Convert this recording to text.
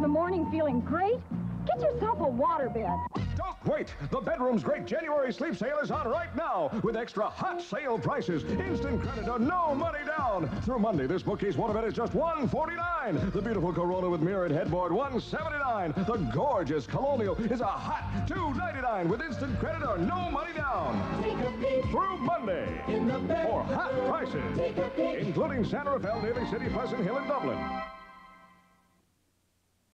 in the morning feeling great? Get yourself a waterbed. Don't wait! The Bedroom's great January sleep sale is on right now with extra hot sale prices, instant credit, or no money down. Through Monday, this bookcase waterbed is just $149. The beautiful Corona with mirrored headboard, $179. The gorgeous Colonial is a hot $299 with instant credit or no money down. Take a peek Through Monday in for hot prices, including San Rafael, Daly City, Pleasant Hill, and Dublin.